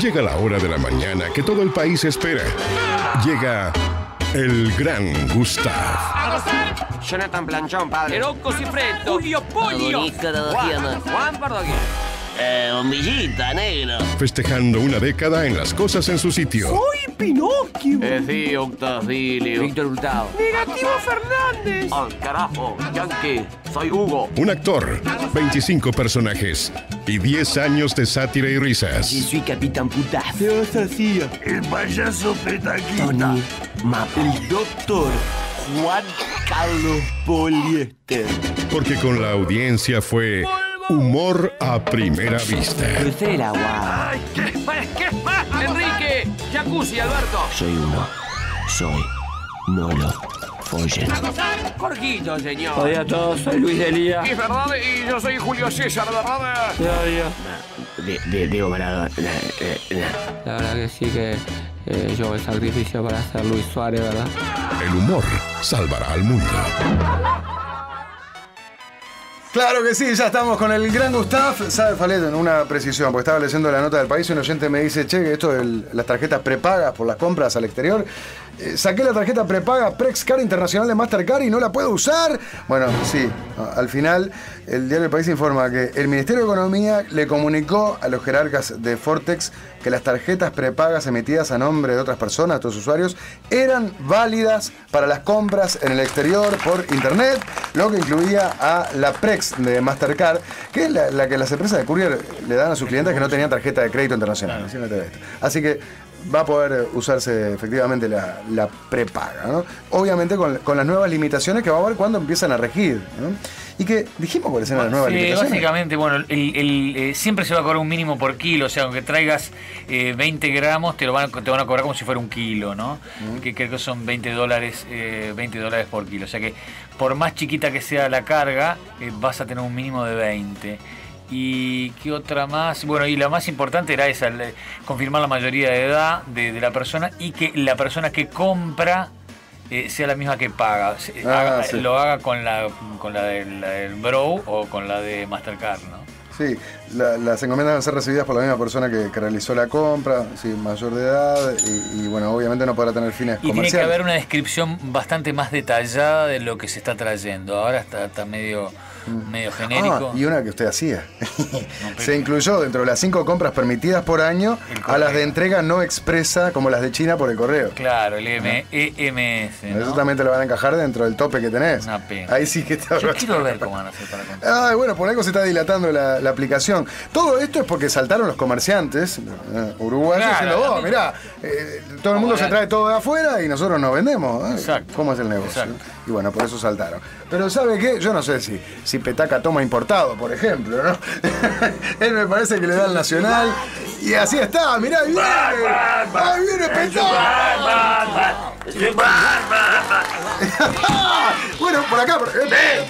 Llega la hora de la mañana que todo el país espera. Llega el gran Gustav. Jonathan Planchón, padre. Rocco Siffretto. Julio Polio. Juan, Juan. Eh, bombillita, negro. Festejando una década en las cosas en su sitio. ¡Soy Pinocchio! Eh, sí, Octavio. Víctor Hurtado. ¡Negativo Fernández! Al carajo, Yankee. Soy Hugo. Un actor, 25 personajes y 10 años de sátira y risas. Je suis Capitán Putas. ¿Qué os hacía? El payaso petaquita. Tony Mapa. El doctor Juan Carlos Poliéster. Porque con la audiencia fue humor a primera vista. Crucé el agua. Ay, ¿qué más? ¿Qué más? Enrique. Jacuzzi, Alberto. Soy uno. Soy. No lo follen. Jorgito, señor. Hola a todos, soy Luis Delía. Es verdad, y yo soy Julio César, ¿verdad? De, de, Diego Maradona. Eh, eh, La verdad que sí que eh, yo el sacrificio para ser Luis Suárez, ¿verdad? El humor salvará al mundo. Claro que sí, ya estamos con el gran Gustav. Sabe, en una precisión, porque estaba leyendo la nota del país y un oyente me dice, che, esto de las tarjetas prepagas por las compras al exterior. eh, saqué la tarjeta prepaga Prexcar Internacional de Mastercard y no la puedo usar. Bueno, sí, al final el diario El País informa que el Ministerio de Economía le comunicó a los jerarcas de Fortex que las tarjetas prepagas emitidas a nombre de otras personas, de otros usuarios, eran válidas para las compras en el exterior por internet, lo que incluía a la Prex de Mastercard, que es la, la que las empresas de courier le dan a sus clientes que no tenían tarjeta de crédito internacional. Así que va a poder usarse efectivamente la, la prepaga, ¿no? Obviamente con, con las nuevas limitaciones que va a haber cuando empiezan a regir, ¿no? Y que dijimos cuáles eran las nuevas Sí, limitaciones. básicamente, bueno, el, el, eh, siempre se va a cobrar un mínimo por kilo, o sea, aunque traigas eh, 20 gramos, te, lo van a, te van a cobrar como si fuera un kilo, ¿no? Que creo que son 20 dólares, eh, 20 dólares por kilo. O sea que por más chiquita que sea la carga, eh, vas a tener un mínimo de 20. ¿Y qué otra más? Bueno, y la más importante era esa, confirmar la mayoría de edad de, de la persona y que la persona que compra eh, sea la misma que paga. Ah, haga- sí. Lo haga con la, con la, del, la del Bro o con la de Mastercard, ¿no? Sí, la- las encomiendas van a ser recibidas por la misma persona que, que realizó la compra, sí, mayor de edad, y, y, bueno, obviamente no podrá tener fines Y tiene que comerciales. haber una descripción bastante más detallada de lo que se está trayendo. Ahora está, está medio, medio genérico. Ah, y una que usted hacía. Se incluyó dentro de las cinco compras permitidas por año a las de entrega no expresa como las de China por el correo. Claro, el M EMS. ¿no? Eso también te lo van a encajar dentro del tope que tenés. Una pena. Ahí sí que está. Yo quiero ver cómo van a hacer para comprar. Ah, bueno, por algo se está dilatando la, la aplicación. Todo esto es porque saltaron los comerciantes eh, uruguayos Claro, diciendo, oh, mirá, eh, todo el mundo se trae todo de afuera y nosotros nos vendemos. ¿eh? Exacto. ¿Cómo es el negocio? Exacto. Y bueno, por eso saltaron. Pero ¿sabe qué? Yo no sé si, si Petaca toma importado, por ejemplo, ¿no? Él me parece que le da el nacional y así está, mirá, ahí viene. Ahí viene Petaca. bueno, por acá. Por... eh,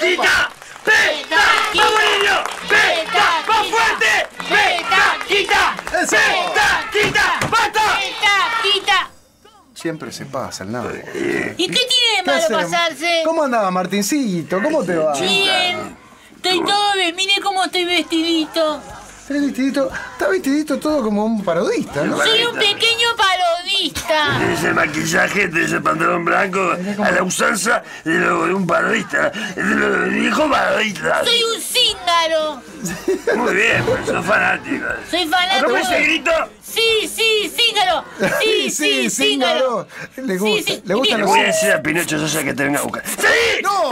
¡Quita! ¡Peta! ¡Vamos, niño! ¡Peta! ¡Más fuerte! ¡Peta! ¡Quita! ¡Peta! ¡Quita! ¡Basta! quita. Siempre se pasa el nabo. ¿Y qué tiene de ¿Qué malo hacemos? pasarse? ¿Cómo andaba, Martincito? ¿Cómo te va? Bien. Estoy todo bien. Mire cómo estoy vestidito. Estás vestidito, está vestidito todo como un parodista, ¿no? Soy un pequeño parodista. Ese maquillaje, de ese pantalón blanco, a la usanza de, lo- de un parodista, de lo viejo parodista. Soy un cíngaro. Muy bien, pues sos fanático. Soy fanático. ¿Cómo ese grito? Sí, sí, cíngaro. Sí, sí, cíngaro. Le gusta, Sí, sí. le gustan Le los voy a decir a Pinocho Sosa que te venga a buscar. ¡Salí! ¡No!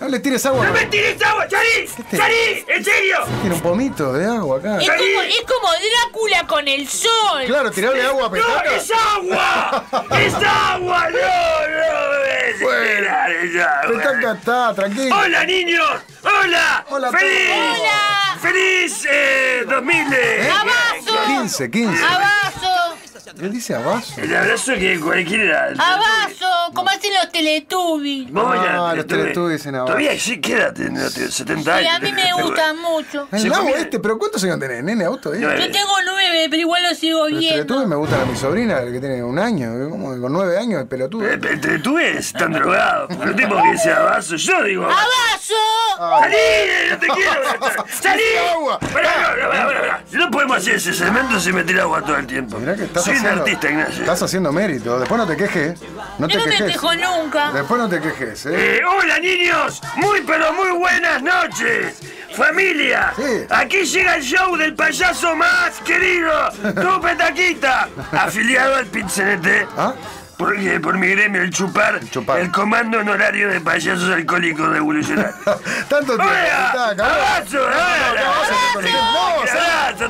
No le tires agua. ¡No me tires agua! Te- ¡Salí! ¡En serio! Tiene un pomito de agua acá. Es como, es como Drácula con el sol. Claro, tirarle agua a ¡No, es agua! ¡Es agua! ¡No, no! Es, Bueno. es agua. Petaca está, tranquilo. ¡Hola, niños! ¡Hola! Hola ¡Feliz! Hola. ¡Feliz eh, 2000! eh. Abazo. 15, 15. Abazo. Él dice abajo. El abrazo que cualquiera... Abazo. Como hacen los teletubbies. Vos Ah, ya, los tuve- Teletubbies en abajo. Todavía sí, quédate, no, te- 70 Sí, años. a mí me gustan mucho. El Se comía- este, pero ¿cuántos años tenés? ¿Nene auto? ¿eh? No, Yo tengo nueve, pero igual lo sigo Pero viendo. Teletubbies me gustan a mi sobrina, el que tiene un año, ¿eh? como con nueve años, el pelotudo. Eh, Entre tú están drogados. No tengo que decir abrazo. Yo digo abrazo. ¡Abazo! ¡Salí! ¡No te quiero! ¡Salí! agua. Pará, pará, pará, pará, pará. No podemos hacer ese cemento si me tira agua todo el tiempo. Mirá que estás Soy un haciendo, artista, Ignacio. estás haciendo mérito. Después no te quejes. No te Yo no me quejes. quejo nunca. Después no te quejes, ¿eh? Eh, hola niños, muy pero muy buenas noches. Familia, Sí. aquí llega el show del payaso más querido, tu petaquita, afiliado al Pincenete. ¿Ah? Porque por mi gremio, el chupar, el, Chupar. comando honorario de payasos alcohólicos revolucionarios. Tanto tiempo. ¡Hola! ¡Abrazo!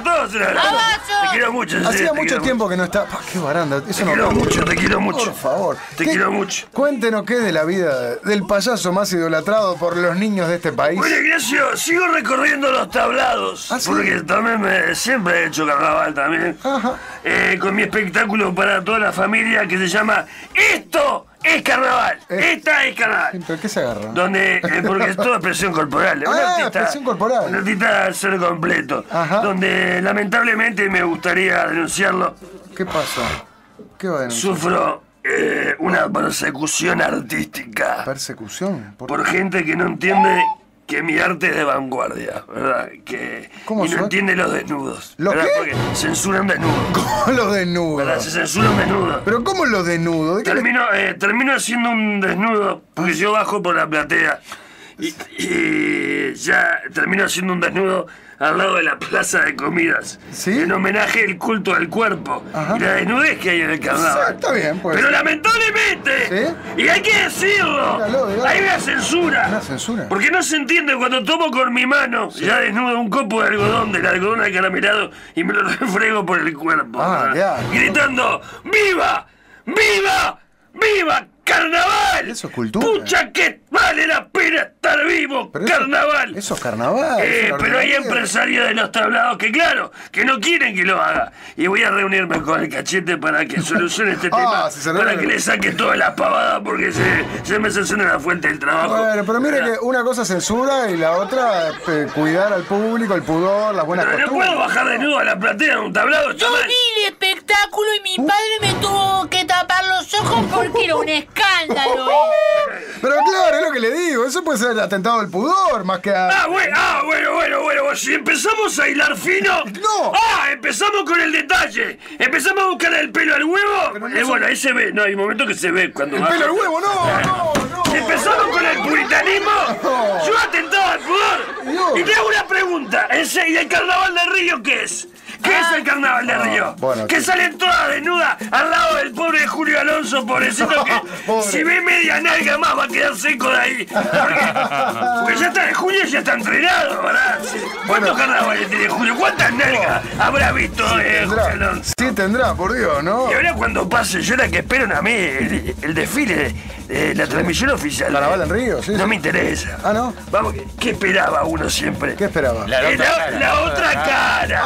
¡Todos un abrazo! ¡Abrazo! Te quiero mucho, Hacía mucho tiempo que no está. Pa, ¡Qué baranda! Eso Te no quiero mucho, te quiero mucho. Por favor. Te ¿Qué- quiero mucho. Cuéntenos qué es de la vida del payaso más idolatrado por los niños de este país. Bueno, Ignacio, sigo recorriendo los tablados. ¿Ah, sí? Porque también me- siempre he hecho carnaval también. Ajá. Eh, con mi espectáculo para toda la familia que se llama Esto es carnaval. Eh. Esta es carnaval. ¿Pero qué se agarra? Donde, eh, porque es todo expresión corporal. Un Ah, artista, expresión corporal. Un artista ser completo. Ajá. Donde lamentablemente me gustaría denunciarlo. ¿Qué pasó? ¿Qué va a denunciar? Sufro eh, una persecución artística. ¿Persecución? ¿Por por gente que no entiende que mi arte es de vanguardia, ¿verdad? Que ¿Cómo y no son? entiende los desnudos. ¿Lo ¿verdad? qué? Porque censuran desnudos. ¿Cómo los ¿verdad? Se desnudos? censura un desnudo. ¿Pero cómo los desnudos? ¿De qué me- Termino, eh, termino haciendo un desnudo porque yo bajo por la platea y, y ya termino haciendo un desnudo al lado de la plaza de comidas. ¿Sí? En homenaje al culto al cuerpo Ajá. y la desnudez que hay en el carnaval. está bien, pues. Pero lamentablemente, ¿Sí? y hay que decirlo, Dígalo, dígalo. hay una censura. Una censura. Porque no se entiende cuando tomo con mi mano, ya desnudo un copo de algodón, del algodón acaramelado, y me lo refrego por el cuerpo. Ah. Gritando, ¡Viva! ¡Viva! ¡Viva! ¡Carnaval! Eso es cultura. ¡Pucha que vale la pena estar vivo! Pero ¡Carnaval! Eso es carnaval. Eh, eso es pero hay empresarios de los tablados que, claro, que no quieren que lo haga. Y voy a reunirme con el cachete para que solucione este Ah, tema. si se para que le saque todas las pavadas porque se, se me censura la fuente del trabajo. Bueno, pero mire que una cosa es censura y la otra eh, cuidar al público, el pudor, las buenas Pero no costumbres. puedo bajar desnudo a la platea en un tablado, Yo vi el espectáculo y mi padre me tuvo porque era un escándalo. Pero claro, es lo que le digo, eso puede ser atentado al pudor, más que a... Ah, bueno, ah, bueno, bueno, bueno, si empezamos a hilar fino. No. Ah, empezamos con el detalle. Empezamos a buscar el pelo al huevo. Eh, bueno, ahí se ve. No, hay momentos que se ve cuando El baja. pelo al huevo, no, no, no. Empezamos con el puritanismo. No. Yo atentaba al pudor. Dios. Y te hago una pregunta. ¿Ese- ¿Y el carnaval de Río qué es? ¿Qué es el carnaval de Río? bueno, que sí. salen todas desnudas al lado del pobre Julio Alonso, pobrecito que Pobre. si ve media nalga más va a quedar seco de ahí. Porque, porque ya está, Julio ya está entrenado, ¿verdad? ¿Cuántos carnavales tiene Julio? ¿Cuántas nalgas habrá visto eh, Julio Tendrá, Alonso? sí tendrá, por Dios, ¿no? Y ahora cuando pase, yo la que espero a mí, el, el desfile, eh, la transmisión oficial. Carnaval en Río, sí, No sí. me interesa. Ah, ¿no? Vamos, ¿qué- ¿qué esperaba uno siempre? ¿Qué esperaba? La Eh, otra la, cara. la otra cara.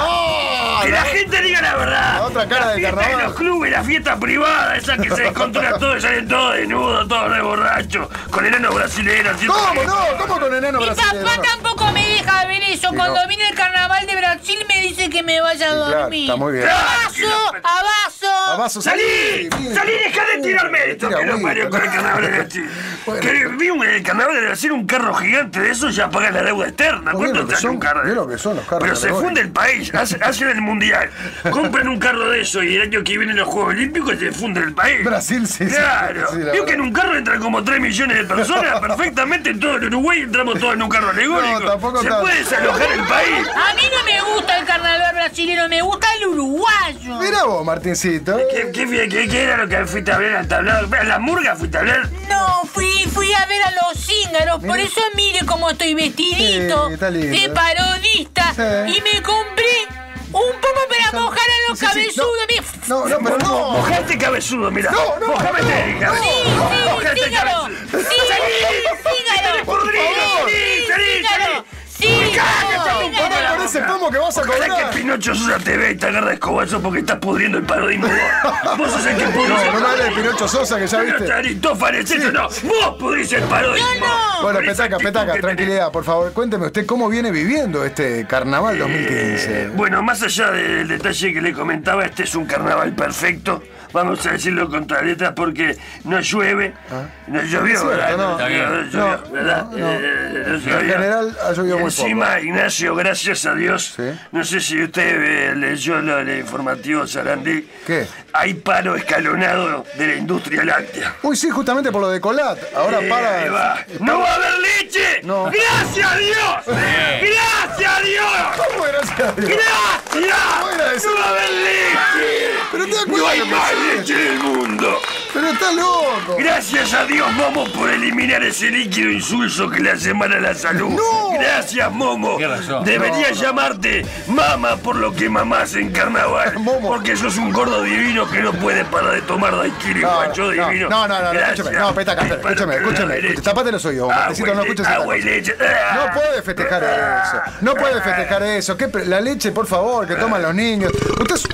Que la gente diga la verdad. La otra cara la fiesta carnaval. en los clubes, la fiesta privada, esa que se descontrola todo y salen todos desnudos, todos re borrachos, con enanos brasileños. ¿Cómo no? ¿Cómo con enano Mi brasileño? papá tampoco me deja ver eso. Sí, Cuando no. viene el carnaval de Brasil me dice que me vaya a Claro, dormir. está muy bien. ¡Abazo! ¡Abazo! Abazo, ¡Salí! salí. ¡Salí! ¡Deja de tirarme Uh, esto! tira Que no agüita. parió con el carnaval de Brasil. Bueno. Que vi un, el carnaval de Brasil un carro gigante de eso ya paga la deuda externa. ¿Cuánto lo sale son, un carro? de- mira lo que son los carros Pero se funde el país, hacen el mundial, compran un carro de eso y el año que viene los Juegos Olímpicos se funde el país. Brasil, sí, Claro. sí, Digo que en un carro entran como 3 millones de personas, perfectamente en todo el Uruguay entramos todos en un carro alegórico. No, tampoco se tanto. puede desalojar el país. A mí no me gusta el carnaval brasileño, me gusta el uruguayo. Mira vos, Martincito. ¿Qué, qué, qué- qué era lo que fuiste a ver al tablado? ¿A la murga fuiste a ver? No, fui, fui a ver a los cíngaros, por eso mire cómo estoy vestidito, Sí, está lindo. de parodista, Sí. y me compré un pomo para mojar a los Sí, sí, cabezudos. Mire, No, no, pero no. Mojate cabezudo, mira. No, no, Mojame no. Sí, sí, Mojate cíngaro. cabezudo. Sí, cíngaro. Ese pomo que vas a Ojalá cobrar. que Pinocho Sosa te vea y te agarra escobazo porque estás pudriendo el parodismo vos. Vos sos el que pudrís No, no hables de. Pinocho Sosa, que ya No, viste. Aristófanes, eso no. Vos pudrís el parodismo. No. Bueno, petaca, petaca, tranquilidad, por favor. Cuénteme usted cómo viene viviendo este carnaval 2015. Eh, bueno, más allá del detalle que le comentaba, este es un carnaval perfecto, vamos a decirlo con todas letras porque no llueve, no llovió, cierto, ¿verdad? no. Llovió, No, ¿verdad? no. Eh, no En general ha llovido muy Encima, Ignacio, gracias a Dios, Sí. no sé si usted eh, leyó lo del informativo Sarandí. ¿Qué? Hay paro escalonado de la industria láctea. Uy, sí, justamente por lo de Colat. Ahora Eh, va. para. ¡No va a haber leche! No. ¡Gracias a Dios! ¡Gracias a Dios! ¿Cómo gracias a Dios? ¡Gracias! ¡No va a haber leche! Pero te ¡No hay en el mundo! Pero está loco. Gracias a Dios, Momo, por eliminar ese líquido insulso que le hace mal a la salud. ¡No! Gracias, Momo. Tiene razón. Debería llamarte Mama por lo que mamás en carnaval. Momo. Porque sos un gordo divino que no puede parar de tomar daiquiri, No, guacho no, divino. no, no, no, Gracias. escúchame, no, petaca, escúchame, escúchame, tapate los oídos, Matecito, no Agua y escuches agua y leche. Ah. No puede festejar eso. No puede festejar eso. ¿Qué la leche, por favor, que toman los niños. Usted es,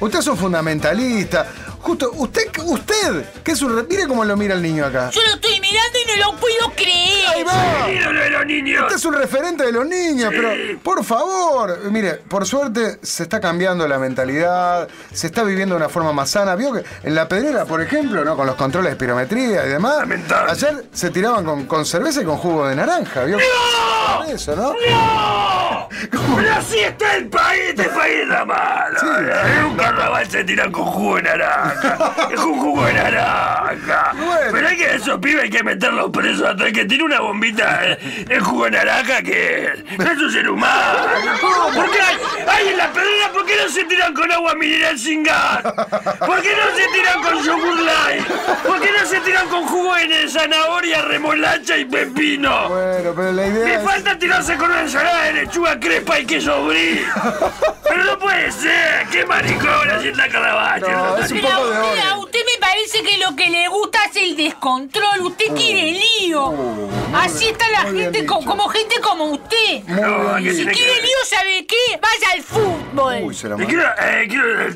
usted es un fundamentalista. Justo, usted, usted, que es un. re- Mire cómo lo mira el niño acá. Yo lo estoy mirando y no lo puedo Ahí creer. va. Ídolo de los niños. Usted es un referente de los niños, pero por favor, mire, por suerte se está cambiando la mentalidad, se está viviendo de una forma más sana. Vio que en la pedrera, por ejemplo, ¿no? con los controles de pirometría y demás, Lamentable. ayer se tiraban con, con cerveza y con jugo de naranja, ¿vio? ¡No! Eso, ¿no? ¡No! Pero así está el país, este país está malo. Sí. En un carnaval se tiran con jugo de naranja. Es un jugo de naranja. Bueno. Pero hay que esos pibes hay que meterlos presos hasta el que tiene una bombita eh, en jugo de naranja que no es un ser humano. ¿Por qué hay, hay en la pedrera? ¿Por qué no se tiran con agua mineral sin gas? ¿Por qué no se tiran con yogur light? ¿Por qué no se tiran con jugo de zanahoria, remolacha y pepino? Bueno, pero la idea Me es... falta tirarse con una ensalada de lechuga crepa y queso brie. Pero no puede ser. ¡Qué maricón haciendo carnaval! No, es un Pero poco de a usted, me parece que lo que le gusta es el descontrol. Usted quiere lío. Así está la gente, como gente como usted. No, que Si quiere lío, ¿sabe qué? Vaya al fútbol. Uy, se la Te mandó. quiero, eh, quiero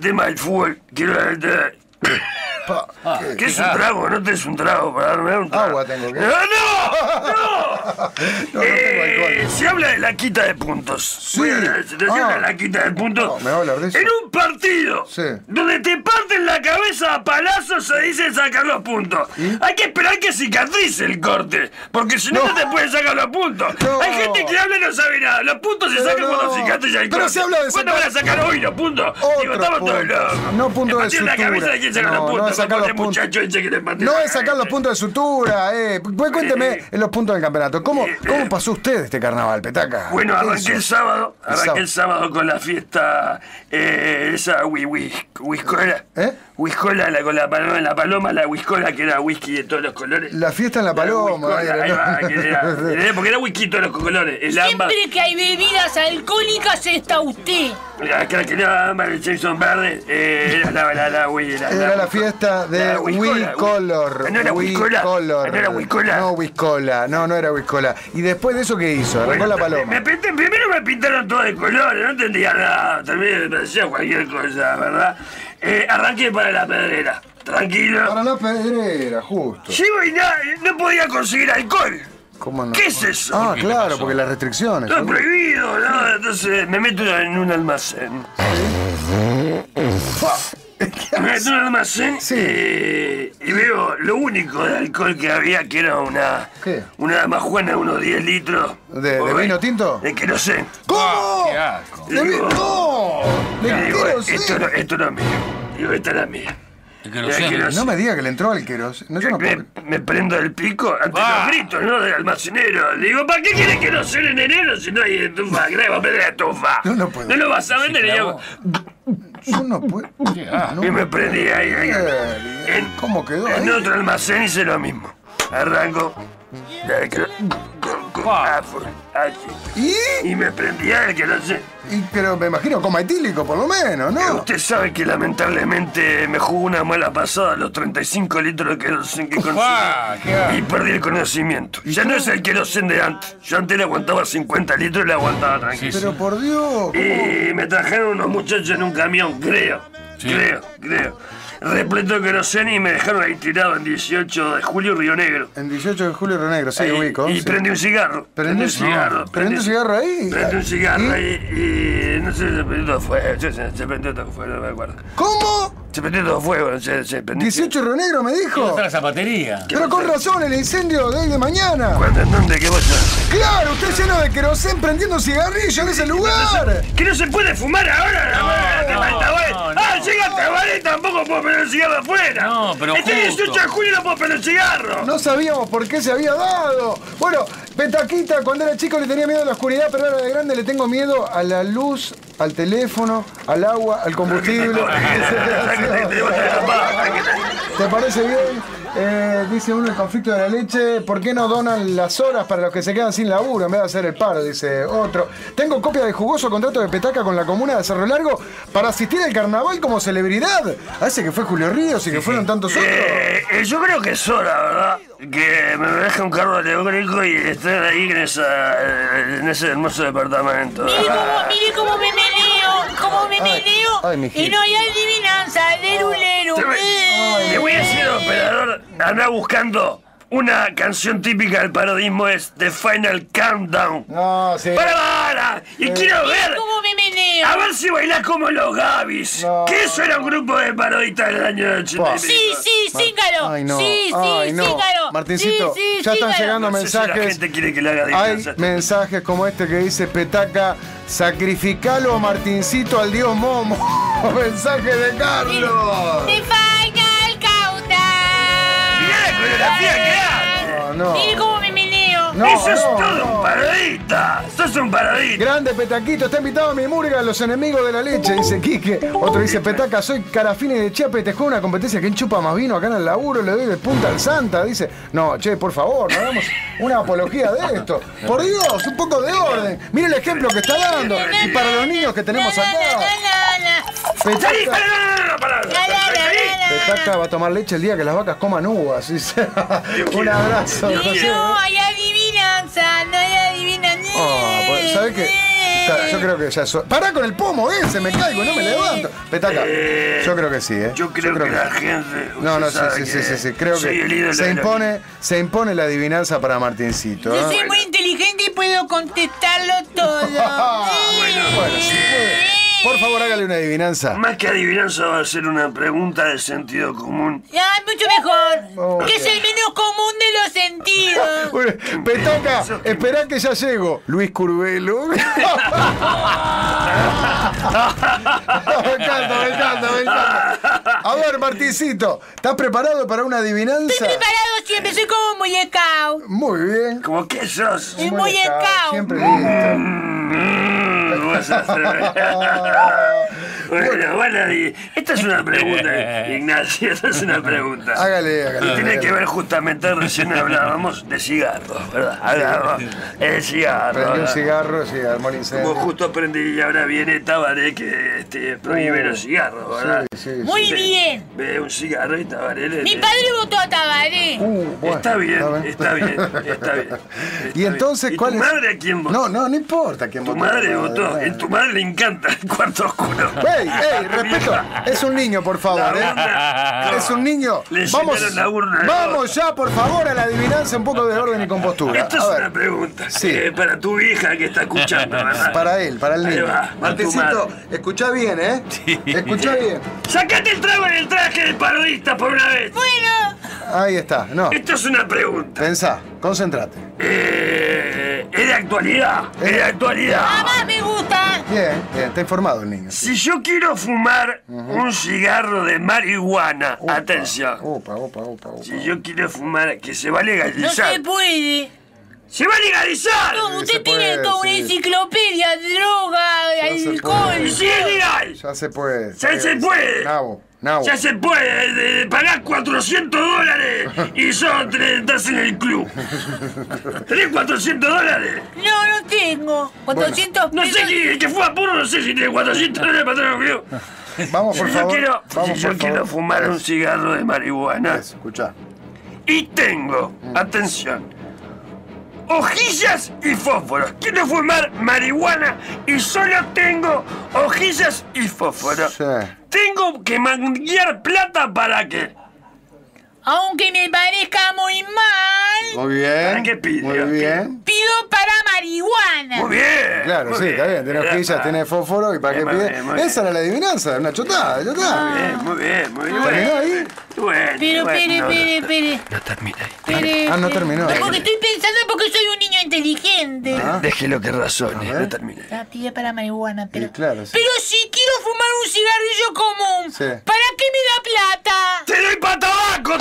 Pa, ¿qué? ¿Qué es un trago? ¿No tenés un trago para darme un trago? Agua tengo, ¿qué? ¡No, no! ¡No! No, Eh, se habla de la quita de puntos. Sí. Se Ah. habla de la quita de puntos. No, me va a hablar de eso. En un partido Sí. donde te parten la cabeza a palazos se dice sacar los puntos. Hay que esperar que cicatrice el corte, porque si no, No. te pueden sacar los puntos. Hay gente que habla y no sabe nada. Los puntos se Pero sacan cuando cicatriza el Pero corte. se habla de ¿Cuándo sacar- van a sacar hoy los puntos? Digo, estamos todos locos. No punto de la cabeza de quién saca los puntos. Es sacar los puntos. No es sacar los puntos de sutura, eh. Pues cuénteme Eh. en los puntos del campeonato. ¿Cómo, cómo pasó usted este carnaval, petaca? Bueno, ¿Qué arranqué hizo? el sábado, El arranqué sábado. el sábado con la fiesta, eh, esa whiskola. ¿Eh? Whiskola, la, con la paloma, la paloma, la whiskola, que era whisky de todos los colores. La fiesta en la paloma. whiskola, ahí, va, que era- porque era whisky de todos los colores. El ámbar, Siempre que hay bebidas alcohólicas está usted. La que era ámbar, el Jameson verde, eh, era la, la, la, wi- la, Era la fiesta de la whiskola, Color. No era Color. no era whiskola. No, Whiskola. No, no era Whiskola. ¿Y después de eso qué hizo? Arrancó la paloma. Me, primero me pintaron todo de colores, no entendía nada, también me decía cualquier cosa, ¿verdad? Eh, arranqué para la pedrera, tranquilo. Para la pedrera, justo. Llego y no podía conseguir alcohol. ¿Cómo no? ¿Qué es eso? Ah, claro, porque las restricciones. Todo prohibido, ¿no? Entonces me meto en un almacén. Me meto en un almacén Sí. eh, y veo lo único de alcohol que había, que era una, ¿Qué? una majuana de unos 10 litros. ¿De- vino tinto? De querosén. ¿Cómo? Qué asco. De vi- ¡No! Y ¿De digo, queroseno? esto no, esto no es mío. Digo, esta es la mía. El queroseno. queroseno. No me diga que le entró al queros. No, yo no me, puedo. me prendo el pico ante Ah. los gritos, ¿no? Del almacenero. Le digo, ¿para qué quiere que no sea en enero si no hay estufa? ¿Qué le va a pedir estufa? No, no puedo. ¿No lo vas a vender? Y clavó. yo, Yo no puedo. No. y me prendí ahí. ahí. En- ¿Cómo quedó En ahí? otro almacén hice lo mismo. Arranco. ¿Y? Y me prendí a él, que no sé. Y, pero me imagino coma etílico, por lo menos, ¿no? Usted sabe que lamentablemente me jugó una mala pasada los 35 litros de querosén que consumí. Ah. Y perdí el conocimiento. Ya no es el querosén de antes. Yo antes le aguantaba 50 litros y le aguantaba tranquilo. Sí, Pero por Dios. ¿cómo? Y me trajeron unos muchachos en un camión, creo. Sí. Creo, creo. Repleto de querosén y me dejaron ahí tirado en 18 de julio, Río Negro. En 18 de julio, Río Negro, sí, Ahí, ubico. y sí. prendí un cigarro. Prendí un cigarro. ¿Prendí un cigarro ahí? Prendí un cigarro ¿Y? ahí y no sé si se prendió todo fuego. Se, prendió todo fuego, no me acuerdo. ¿Cómo? Se prendió todo fuego, se, se prendió. 18 Río Negro me ¿Dónde dijo. está la zapatería? Pero con razón, el incendio de hoy de mañana. ¿Cuándo? ¿En dónde? ¿Qué pasa? Claro, usted lleno de querosén prendiendo cigarrillo en ese lugar. ¿Que no se puede fumar ahora? No, no, no, Ah, no. llega Tabaré, tampoco puedo prender el cigarro afuera. No, pero Este justo. 18 de julio no puedo prender el cigarro. No sabíamos por qué se había dado. Bueno, Petaquita cuando era chico le tenía miedo a la oscuridad, pero ahora de grande le tengo miedo a la luz, al teléfono, al agua, al combustible. ¿Te parece bien? Eh, dice uno el conflicto de la leche, ¿por qué no donan las horas para los que se quedan sin laburo en vez de hacer el paro? Dice otro. Tengo copia de jugoso contrato de Petaca con la comuna de Cerro Largo para asistir al carnaval como celebridad. Hace que fue Julio Ríos y que fueron tantos otros. Eh, eh, yo creo que es hora, ¿verdad? Que me deje un carro alegórico y estar ahí en, esa, eh, en ese hermoso departamento. Mire cómo, mire cómo me meneo, cómo me Ay, meneo. ay, mijito. y no hay adivinanza, leru. Te voy, Eh. a decir, operador, anda buscando una canción típica del parodismo, es The Final Countdown. No, sí. ¡Para, para! Y quiero Mire ver, a ver si bailás como los Gavis. No. Que eso era un grupo de parodistas del año 80. Pa. Sí, sí, sígalo. Ay, no. Sí, sí, Ay, no. Martincito, Sí, sí, ya están llegando No sé si la mensajes. gente quiere que le haga Hay mensajes como este que dice Petaca, sacrificalo Martincito al dios Momo. Mensaje de Carlos. The Final Countdown. Mirá la coreografía que hace. No, no. No, Eso es todo no. un parodista. Sos un parodista. Grande Petaquito, está invitado a mi murga, los enemigos de la leche, dice Quique. Otro dice, Petaca, soy Carafini de Chiape, te juego una competencia. ¿Quién chupa más vino acá en el laburo? Le doy de punta al Santa. Dice, no, che, por favor, no hagamos una apología de esto. Por Dios, un poco de orden. Mire el ejemplo que está dando. Y para los niños que tenemos acá. Petaca. Petaca va a tomar leche el día que las vacas coman uvas. dice. Un abrazo, Y José. no hay adivinanza, ¿sabes qué? Ya, Yo creo que ya eso. Pará con el pomo ese, me caigo, no me levanto. Petaca, yo creo que sí, ¿eh? Yo creo, que, la gente. No, no, sí, sabe sí, sí, que sí, sí, creo soy el que ídolo se de la impone, se impone la adivinanza para Martincito. Yo ¿eh? soy muy inteligente y puedo contestarlo todo. Bueno. Por favor, hágale una adivinanza. Más que adivinanza va a ser una pregunta de sentido común. Ya, mucho mejor. Oh, que es el menos común de los sentidos. Uy, Petaca, esperá que ya llego. Luis Curvelo. me encanta, me encanta, me encanta. A ver, Martincito, ¿estás preparado para una adivinanza? Estoy preparado siempre, soy como un muñecao. Muy bien. ¿Cómo que sos? Muy muñecao. Siempre listo. Mm, vos sos- bueno, bueno, y esta es una pregunta, Ignacio, esta es una pregunta. Hágale, hágale. Y tiene hágale. que ver justamente, recién hablábamos de cigarros, ¿verdad? Hablábamos de cigarros. Prendió un cigarro, sí, armó el incendio. Como justo aprendí y ahora viene Tabaré que este, prohíbe Oh. los cigarros, ¿verdad? Sí, sí, sí. Muy bien. Ve un cigarro y Tabaré le... Mi padre votó a Tabaré. Uh, bueno, está bien, está bien, está bien. está Y entonces, bien. ¿cuál ¿Y es? tu madre a quién votó? No, no, no importa quién Tu votó. madre No, votó. no. tu madre le encanta el cuarto oscuro. ¡Ey, ey! Respeto. Es un niño, por favor, ¿eh? Es un niño. Vamos, llenaron la urna. vamos ya, por favor, a la adivinanza, un poco de orden y compostura. Esto es A una pregunta. Sí. eh, para tu hija que está escuchando, ¿verdad? para él, para el niño. Martincito, escuchá bien, ¿eh? Escuchá bien. ¡Sacate el trago en el traje del parodista por una vez! Bueno, Ahí está. No, Esto es una pregunta. pensá, concéntrate. Eh, ¿Es de actualidad? ¿Es de actualidad? Bien, bien, está informado el niño. Si yo quiero fumar un cigarro de marihuana, atención. Opa, opa, opa, opa. Si yo quiero fumar, que se va a No legalizar. se puede. ¡Se va a legalizar! No, se usted puede, tiene toda una sí. enciclopedia, droga, se alcohol. ¡Y si es legal! Ya se puede. Ya se puede. Nabo, Ya se puede, pagás 400 dólares y son estás en el club. ¿Tenés 400 dólares? No, no tengo. 400 No pesos. sé, que, el que fuma puro no sé si tiene 400 dólares para tener un club. Vamos, por Si yo favor. quiero, Vamos, si yo quiero favor. fumar un cigarro de marihuana Eso, escuchá. y tengo, atención, hojillas y fósforos. Quiero fumar marihuana y solo tengo hojillas y fósforos. Sí. Tengo que manguear plata para qué? Aunque me parezca muy mal, Muy bien. ¿Para qué pide? Muy bien. pido para marihuana. Muy bien. Claro, muy sí, está bien. Tiene hojillas, tiene fósforo y para qué pide. bien, bien. Esa era la adivinanza, una chotada, chotada. Muy bien, muy bien, muy bien. ¿Terminó ahí? Bueno, Pero, bueno, espere, no, espere, espere. No termine. espere, Ah, no terminó. Porque estoy pensando porque soy un niño inteligente. Ah. Déjelo que razone, no termine. Ah, pide para marihuana, pero... Sí, claro, sí. Pero si quiero fumar un cigarrillo común, Sí. ¿para qué me da plata? ¡Te doy para tabaco,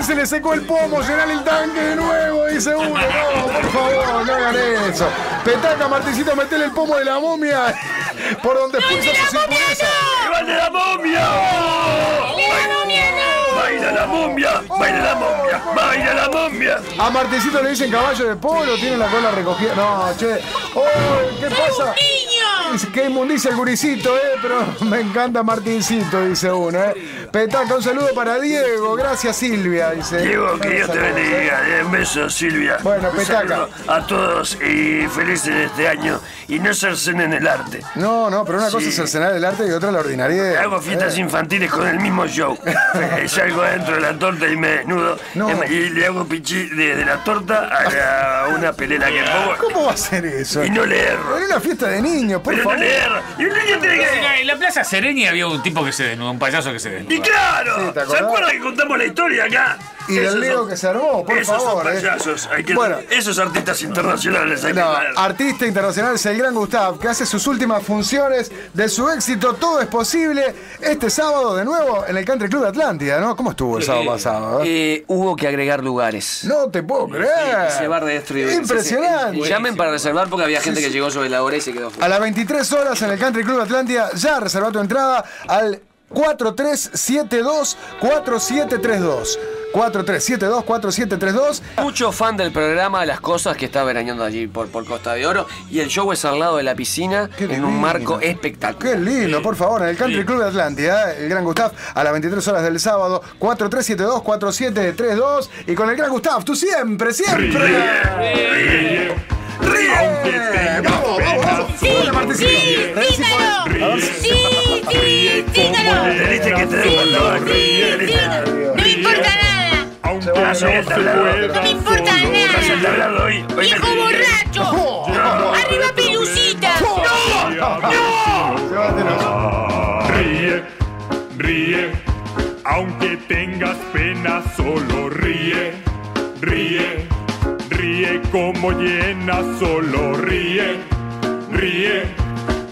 Se le secó el pomo, llenar el tanque de nuevo, dice uno. No, por favor, no hagan eso. Petaca, Martincito, metele el pomo de la momia por donde puso sus impurezas. ¡Iván de la momia! ¡Baila la momia! ¡Baila la momia! ¡Baila la momia! A Martincito le dicen caballo de polo, tiene la cola recogida. No, che. ¡Oh! ¿Qué pasa? Qué inmundicia el guricito, eh, pero me encanta Martincito, dice uno, eh. Petaca, un saludo para Diego, gracias Silvia, dice. Diego, que Dios te eh. bendiga. Eh, Un beso, Silvia. Bueno, Un petaca. A todos y felices de este año. Y no cercenen el arte. No, no, pero una cosa es el cenar del arte y otra la ordinariedad. Hago fiestas infantiles con el mismo show. Eh, Salgo adentro de la torta y me desnudo. No. Y le hago pichí desde la torta a, la- una pelera que pongo. ¿Cómo va a ser eso? Y no le erro. En una fiesta de niños, por En la Plaza Sereni había un tipo que se desnudó, un payaso que se desnudó. Y claro, Sí, ¿te ¿se acuerdan que contamos la historia acá? Y del lío son- que se armó, por esos favor. son eh. Hay que, Bueno. Esos artistas internacionales hay que No, traer. artista internacional es el gran Gustav, que hace sus últimas funciones de su éxito Todo es posible este sábado de nuevo en el Country Club de Atlántida, ¿no? ¿Cómo estuvo el sábado pasado? eh? Eh, hubo que agregar lugares. No te puedo creer. Se va a destruir. Impresionante. Llamen para reservar porque había gente que llegó sobre la hora y se quedó fuera. A las 23 horas en el Country Club de Atlántida, ya reserva tu entrada al 4372-4732. 4372-4732. Mucho fan del programa, las cosas que está veraneando allí por, por Costa de Oro. Y el show es al lado de la piscina Qué en un marco espectacular. Qué lindo, por favor, en el Country Club de Atlántida, el Gran Gustav a las 23 horas del sábado, 4372-4732. Y con el Gran Gustav, tú siempre, siempre. Ríe. ¡Eh! ¡Vamos, vamos, vamos! ¡Sí, sí, dígalo! ¡Sí, sí, dígalo! Sí, sí, ríe. dígalo. A no No me importa nada. ¡Viejo borracho! ¡Arriba pelucita! Ríe, ríe, aunque tengas pena, solo ríe, ríe, ríe como llena, solo ríe, ríe,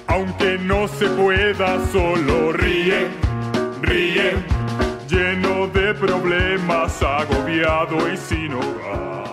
aunque no se pueda, solo ríe, ríe, problemas, agobiado y sin hogar.